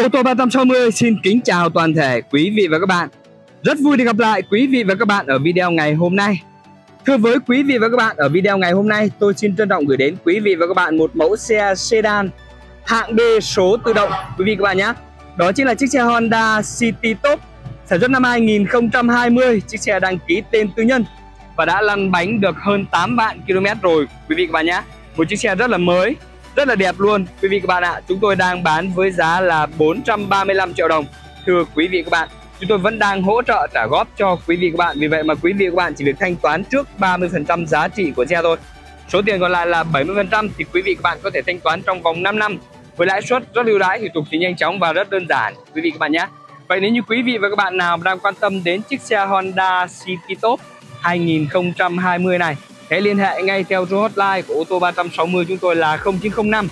Ô tô 360 xin kính chào toàn thể quý vị và các bạn. Rất vui được gặp lại quý vị và các bạn ở video ngày hôm nay. Thưa với quý vị và các bạn, ở video ngày hôm nay tôi xin trân trọng gửi đến quý vị và các bạn một mẫu xe sedan hạng B số tự động quý vị các bạn nhé. Đó chính là chiếc xe Honda City Top sản xuất năm 2020, chiếc xe đăng ký tên tư nhân và đã lăn bánh được hơn 8 vạn km rồi quý vị các bạn nhé. Một chiếc xe rất là mới, rất là đẹp luôn. Quý vị các bạn ạ, chúng tôi đang bán với giá là 435 triệu đồng. Thưa quý vị các bạn, chúng tôi vẫn đang hỗ trợ trả góp cho quý vị các bạn. Vì vậy mà quý vị các bạn chỉ việc thanh toán trước 30% giá trị của xe thôi. Số tiền còn lại là 70% thì quý vị các bạn có thể thanh toán trong vòng 5 năm. Với lãi suất rất ưu đãi thủ tục thì nhanh chóng và rất đơn giản, quý vị các bạn nhé. Vậy nếu như quý vị và các bạn nào đang quan tâm đến chiếc xe Honda City Top 2020 này hãy liên hệ ngay theo số hotline của ô tô 360 chúng tôi là 0905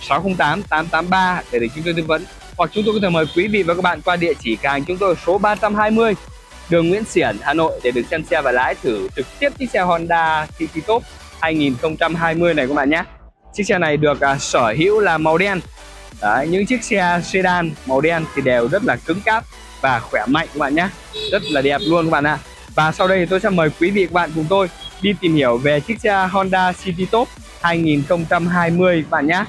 608 883 để được chúng tôi tư vấn. Hoặc chúng tôi có thể mời quý vị và các bạn qua địa chỉ cửa hàng chúng tôi số 320 đường Nguyễn Xiển Hà Nội để được xem xe và lái thử trực tiếp chiếc xe Honda City Top 2020 này các bạn nhé. Chiếc xe này được uh, sở hữu là màu đen. Đấy, những chiếc xe sedan màu đen thì đều rất là cứng cáp và khỏe mạnh các bạn nhé. Rất là đẹp luôn các bạn ạ. Và sau đây thì tôi sẽ mời quý vị và các bạn cùng tôi đi tìm hiểu về chiếc xe Honda City Top 2020 bạn nhé.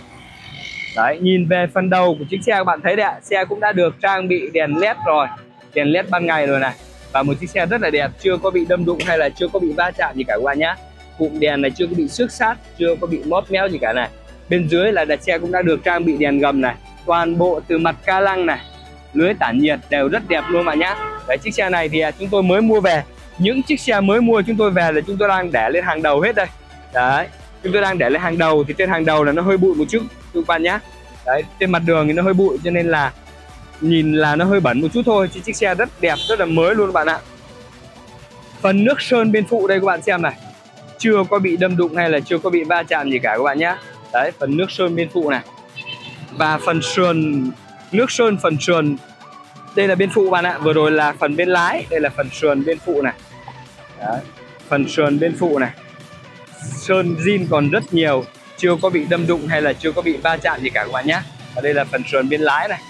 Đấy, nhìn về phần đầu của chiếc xe các bạn thấy đấy ạ. Xe cũng đã được trang bị đèn led rồi Đèn led ban ngày rồi này. Và một chiếc xe rất là đẹp Chưa có bị đâm đụng hay là chưa có bị va chạm gì cả các bạn nhé. Cụm đèn này chưa có bị xước sát Chưa có bị mót méo gì cả này. Bên dưới là đặt xe cũng đã được trang bị đèn gầm này. Toàn bộ từ mặt ca lăng này Lưới tản nhiệt đều rất đẹp luôn bạn nhé. Đấy, chiếc xe này thì à, chúng tôi mới mua về những chiếc xe mới mua chúng tôi về là chúng tôi đang để lên hàng đầu hết đây. Đấy, chúng tôi đang để lên hàng đầu thì trên hàng đầu là nó hơi bụi một chút, các bạn nhé đấy, trên mặt đường thì nó hơi bụi cho nên là nhìn là nó hơi bẩn một chút thôi, chứ chiếc xe rất đẹp, rất là mới luôn các bạn ạ. Phần nước sơn bên phụ đây các bạn xem này. Chưa có bị đâm đụng hay là chưa có bị va chạm gì cả các bạn nhé đấy, phần nước sơn bên phụ này. Và phần sườn, nước sơn phần sườn. Đây là bên phụ bạn ạ, vừa rồi là phần bên lái, đây là phần sườn bên phụ này. Đấy. phần sườn bên phụ này. Sơn zin còn rất nhiều, chưa có bị đâm đụng hay là chưa có bị va chạm gì cả các bạn nhé. Và đây là phần sườn bên lái này.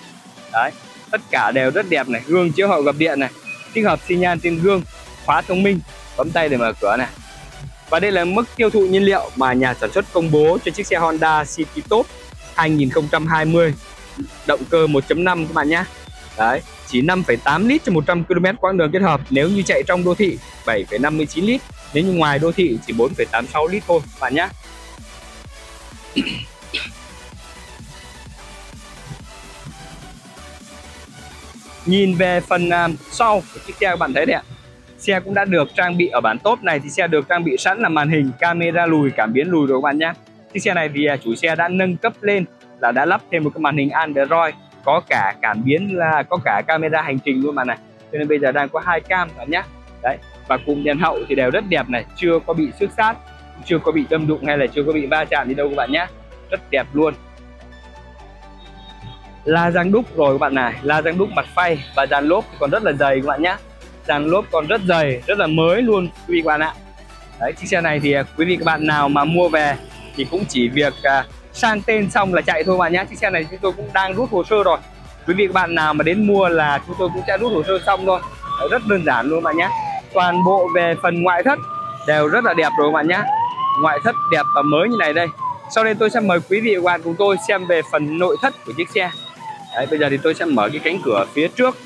Đấy, tất cả đều rất đẹp này. Gương chiếu hậu gập điện này. Tích hợp xi nhan trên gương khóa thông minh, bấm tay để mở cửa này. Và đây là mức tiêu thụ nhiên liệu mà nhà sản xuất công bố cho chiếc xe Honda City Top 2020 động cơ 1.5 các bạn nhé. Đấy, chỉ 5,8 lít cho 100 km quãng đường kết hợp. Nếu như chạy trong đô thị 7,59 lít. Nếu như ngoài đô thị chỉ 4,86 lít thôi bạn nhé. Nhìn về phần à, sau của chiếc xe các bạn thấy đấy ạ. Xe cũng đã được trang bị ở bản top này thì xe được trang bị sẵn là màn hình camera lùi cảm biến lùi rồi các bạn nhé. Chiếc xe này thì à, chủ xe đã nâng cấp lên là đã lắp thêm một cái màn hình Android có cả cảm biến là, có cả camera hành trình luôn mà này. Cho nên bây giờ đang có hai cam bạn nhé. Đấy, và cùng đèn hậu thì đều rất đẹp này, chưa có bị xước sát, chưa có bị đâm đụng hay là chưa có bị va chạm gì đâu các bạn nhé. Rất đẹp luôn. La răng đúc rồi các bạn này, la răng đúc mặt phay và dàn lốp còn rất là dày các bạn nhé. Dàn lốp còn rất dày, rất là mới luôn quý vị các bạn ạ. Đấy, chiếc xe này thì à, quý vị các bạn nào mà mua về thì cũng chỉ việc à, sang tên xong là chạy thôi bạn nhé. Chiếc xe này chúng tôi cũng đang rút hồ sơ rồi. Quý vị các bạn nào mà đến mua là chúng tôi cũng sẽ rút hồ sơ xong thôi. Rất đơn giản luôn bạn nhé. Toàn bộ về phần ngoại thất đều rất là đẹp rồi bạn nhé. Ngoại thất đẹp và mới như này đây. Sau đây tôi sẽ mời quý vị và các bạn cùng tôi xem về phần nội thất của chiếc xe. Đấy, bây giờ thì tôi sẽ mở cái cánh cửa phía trước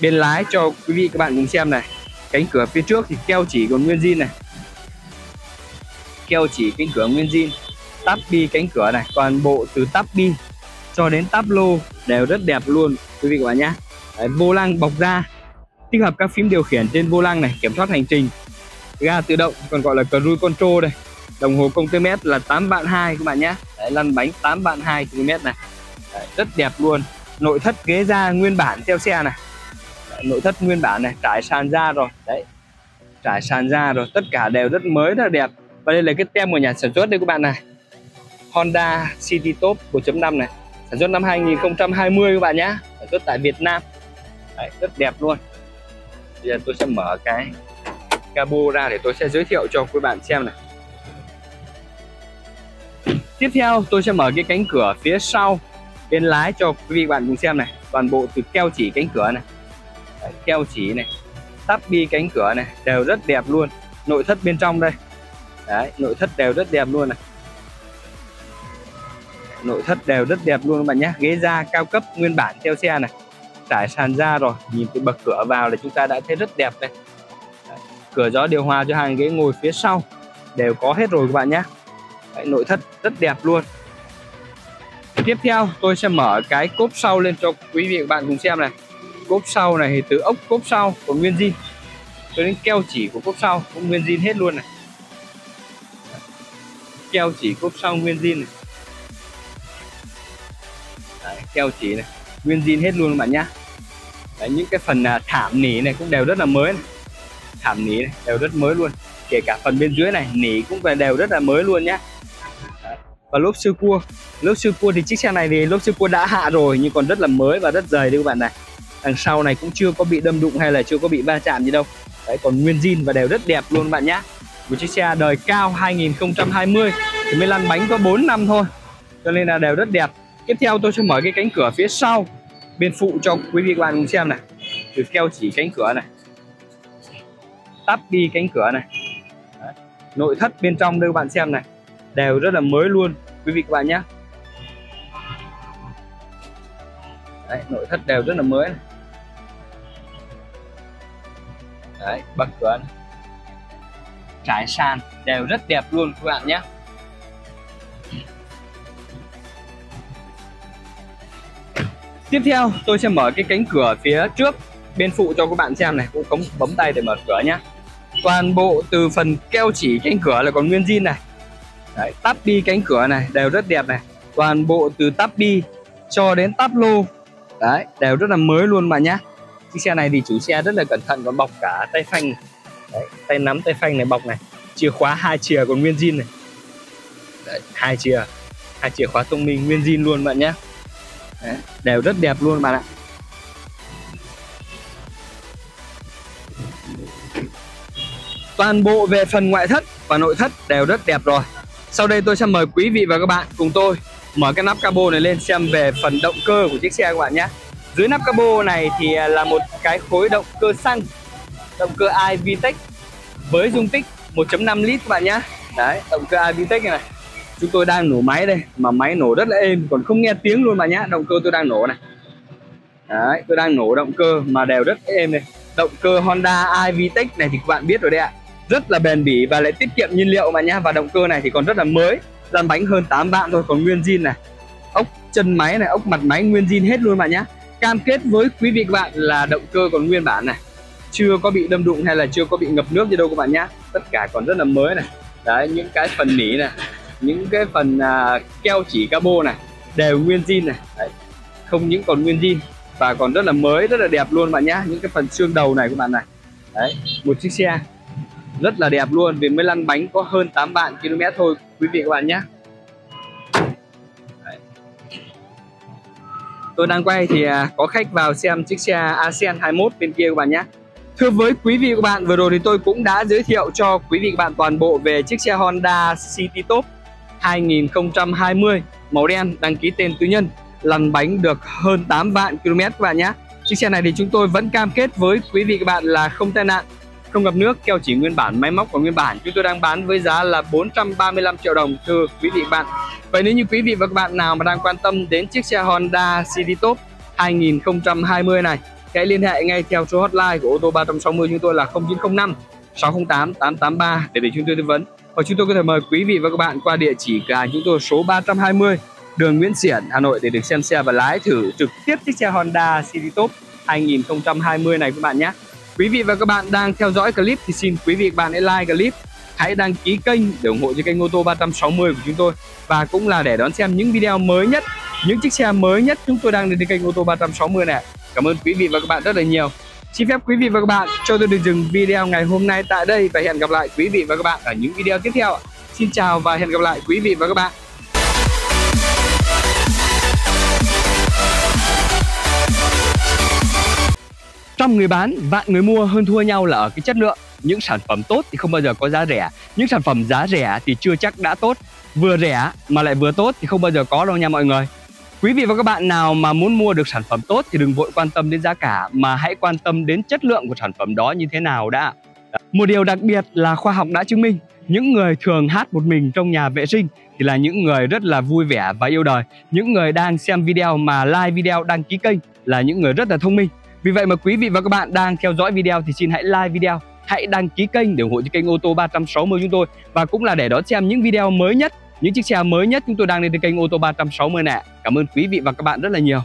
bên lái cho quý vị các bạn cùng xem này. Cánh cửa phía trước thì keo chỉ còn nguyên zin này. Keo chỉ cánh cửa nguyên zin tắp bi cánh cửa này. Toàn bộ từ tắp bi cho đến tắp lô đều rất đẹp luôn quý vị các bạn nhé. Đấy, vô lăng bọc da. Tích hợp các phím điều khiển trên vô lăng này kiểm soát hành trình. Ga tự động còn gọi là cruise control đây. Đồng hồ công tơ mét là 8 vạn 2 các bạn nhé. Đấy, lăn bánh 8 vạn 2 km này. Đấy, rất đẹp luôn. Nội thất ghế da nguyên bản theo xe này. Đấy, nội thất nguyên bản này trải sàn da rồi. Đấy trải sàn da rồi. Tất cả đều rất mới rất là đẹp. Và đây là cái tem của nhà sản xuất đây các bạn này. Honda City Top 1.5 này. Sản xuất năm 2020 các bạn nhé sản xuất tại Việt Nam. Đấy, rất đẹp luôn. Bây giờ tôi sẽ mở cái cabo ra để tôi sẽ giới thiệu cho quý bạn xem này. Tiếp theo tôi sẽ mở cái cánh cửa phía sau bên lái cho quý vị bạn cùng xem này. Toàn bộ từ keo chỉ cánh cửa này. Đấy, keo chỉ này tắp bi cánh cửa này đều rất đẹp luôn. Nội thất bên trong đây. Đấy, nội thất đều rất đẹp luôn này nội thất đều rất đẹp luôn các bạn nhé. Ghế da cao cấp nguyên bản theo xe này. Trải sàn da rồi nhìn từ bậc cửa vào là chúng ta đã thấy rất đẹp đây Đấy, cửa gió điều hòa cho hàng ghế ngồi phía sau đều có hết rồi các bạn nhé. Đấy, nội thất rất đẹp luôn. Tiếp theo tôi sẽ mở cái cốp sau lên cho quý vị và bạn cùng xem này. Cốp sau này thì từ ốc cốp sau còn nguyên zin. Cho đến keo chỉ của cốp sau cũng nguyên zin hết luôn này. Keo chỉ cốp sau nguyên zin này keo chỉ này nguyên zin hết luôn các bạn nhá. Đấy, những cái phần à, thảm nỉ này cũng đều rất là mới này. thảm nỉ này đều rất mới luôn. Kể cả phần bên dưới này nỉ cũng về đều rất là mới luôn nhá. Đấy. và lốp siêu cua. Lốp siêu cua thì chiếc xe này thì lốp siêu cua đã hạ rồi nhưng còn rất là mới và rất dày đấy các bạn này. Đằng sau này cũng chưa có bị đâm đụng hay là chưa có bị va chạm gì đâu. Đấy còn nguyên zin và đều rất đẹp luôn các bạn nhá. Một chiếc xe đời cao 2020 thì mới lăn bánh có 4 năm thôi. Cho nên là đều rất đẹp tiếp theo tôi sẽ mở cái cánh cửa phía sau bên phụ cho quý vị các bạn cùng xem này từ keo chỉ cánh cửa này tắp đi cánh cửa này Đấy. nội thất bên trong đây các bạn xem này đều rất là mới luôn quý vị các bạn nhé Đấy, nội thất đều rất là mới này. Đấy, bậc cửa này. trải sàn đều rất đẹp luôn các bạn nhé tiếp theo tôi sẽ mở cái cánh cửa phía trước. Bên phụ cho các bạn xem này cũng cống bấm tay để mở cửa nhá. Toàn bộ từ phần keo chỉ cánh cửa là còn nguyên zin này. Đấy, tắp bi cánh cửa này đều rất đẹp này. Toàn bộ từ tắp bi cho đến tắp lô. Đấy đều rất là mới luôn bạn nhá. Chiếc xe này thì chủ xe rất là cẩn thận còn bọc cả tay phanh này. Đấy, tay nắm tay phanh này bọc này. Chìa khóa hai chìa còn nguyên zin này. Đấy, hai chìa. Hai chìa khóa thông minh nguyên zin luôn bạn nhé đấy, đều rất đẹp luôn bạn ạ. Toàn bộ về phần ngoại thất và nội thất đều rất đẹp rồi. Sau đây tôi sẽ mời quý vị và các bạn cùng tôi mở cái nắp cabo này lên xem về phần động cơ của chiếc xe các bạn nhé. Dưới nắp cabo này thì à, là một cái khối động cơ xăng động cơ iVTEC với dung tích 1.5 lít các bạn nhé. Đấy động cơ iVTEC này, này chúng tôi đang nổ máy đây, mà máy nổ rất là êm, còn không nghe tiếng luôn mà nhá. Động cơ tôi đang nổ này. Đấy, tôi đang nổ động cơ mà đều rất êm này động cơ Honda iVTEC này thì các bạn biết rồi đấy ạ. Rất là bền bỉ và lại tiết kiệm nhiên liệu mà nhá. Và động cơ này thì còn rất là mới lăn bánh hơn 8 vạn thôi, còn nguyên zin này. Ốc chân máy này, ốc mặt máy, nguyên zin hết luôn bạn nhá. Cam kết với quý vị các bạn là động cơ còn nguyên bản này. Chưa có bị đâm đụng hay là chưa có bị ngập nước gì đâu các bạn nhá. Tất cả còn rất là mới này. Đấy, những cái phần nỉ này những cái phần uh, keo chỉ cabo này đều nguyên zin này. Đấy. không những còn nguyên zin và còn rất là mới rất là đẹp luôn bạn nhá. Những cái phần xương đầu này các bạn này. Đấy một chiếc xe rất là đẹp luôn vì mới lăn bánh có hơn 8 vạn km thôi quý vị các bạn nhé tôi đang quay thì à, có khách vào xem chiếc xe ASEAN 21 bên kia các bạn nhé Thưa với quý vị các bạn, vừa rồi thì tôi cũng đã giới thiệu cho quý vị các bạn toàn bộ về chiếc xe Honda City Top. 2020 màu đen đăng ký tên tư nhân, lăn bánh được hơn 8 vạn km các bạn nhé. Chiếc xe này thì chúng tôi vẫn cam kết với quý vị các bạn là không tai nạn, không gặp nước, keo chỉ nguyên bản, máy móc còn nguyên bản. Chúng tôi đang bán với giá là 435 triệu đồng, thưa quý vị các bạn. Vậy nếu như quý vị và các bạn nào mà đang quan tâm đến chiếc xe Honda City Top 2020 này, hãy liên hệ ngay theo số hotline của ô tô 360 chúng tôi là 0905 608 883 để để chúng tôi tư vấn và chúng tôi có thể mời quý vị và các bạn qua địa chỉ cửa hàng chúng tôi số 320 đường Nguyễn Xiển, Hà Nội để được xem xe và lái thử trực tiếp chiếc xe Honda City Top 2020 này các bạn nhé. Quý vị và các bạn đang theo dõi clip thì xin quý vị và các bạn hãy like clip, hãy đăng ký kênh để ủng hộ cho kênh ô tô 360 của chúng tôi. Và cũng là để đón xem những video mới nhất, những chiếc xe mới nhất chúng tôi đang lên trên kênh ô tô 360 này. Cảm ơn quý vị và các bạn rất là nhiều xin phép quý vị và các bạn cho tôi được dừng video ngày hôm nay tại đây và hẹn gặp lại quý vị và các bạn ở những video tiếp theo. Xin chào và hẹn gặp lại quý vị và các bạn. Trong người bán, vạn người mua hơn thua nhau là ở cái chất lượng. Những sản phẩm tốt thì không bao giờ có giá rẻ. Những sản phẩm giá rẻ thì chưa chắc đã tốt. Vừa rẻ mà lại vừa tốt thì không bao giờ có đâu nha mọi người. Quý vị và các bạn nào mà muốn mua được sản phẩm tốt thì đừng vội quan tâm đến giá cả mà hãy quan tâm đến chất lượng của sản phẩm đó như thế nào đã. Một điều đặc biệt là khoa học đã chứng minh những người thường hát một mình trong nhà vệ sinh thì là những người rất là vui vẻ và yêu đời. Những người đang xem video mà like video đăng ký kênh là những người rất là thông minh. Vì vậy mà quý vị và các bạn đang theo dõi video thì xin hãy like video, hãy đăng ký kênh để ủng hộ cho kênh ô tô 360 chúng tôi và cũng là để đón xem những video mới nhất, những chiếc xe mới nhất chúng tôi đang lên trên kênh ô tô 360 nè. Cảm ơn quý vị và các bạn rất là nhiều.